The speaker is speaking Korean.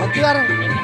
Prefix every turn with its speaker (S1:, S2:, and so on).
S1: வக்கீலாரன்